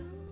don't